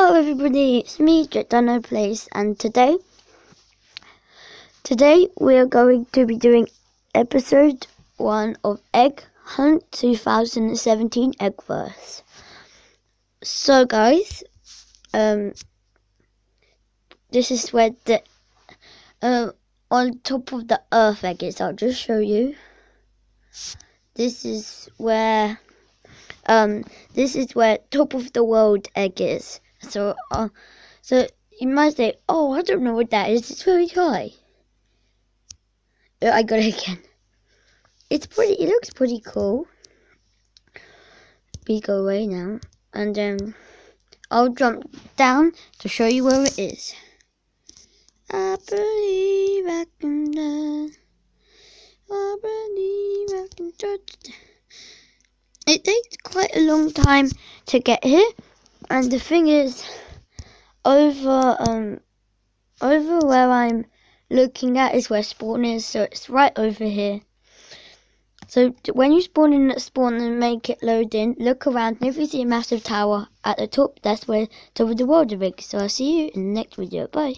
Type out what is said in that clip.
Hello everybody, it's me, Dano Place, and today, today we are going to be doing episode 1 of Egg Hunt 2017 Eggverse. So guys, um, this is where the, uh, on top of the earth egg is, I'll just show you. This is where um, this is where top of the world egg is. So, uh, so you might say, oh, I don't know what that is. It's very high. Uh, I got it again. It's pretty. It looks pretty cool. We go away now, and um, I'll jump down to show you where it is. I believe I can. Uh, I believe I can touch. It takes quite a long time to get here, and the thing is, over um, over where I'm looking at is where spawn is, so it's right over here. So when you spawn in at spawn and make it load in, look around, and if you see a massive tower at the top, that's where top of the world is. So I'll see you in the next video. Bye.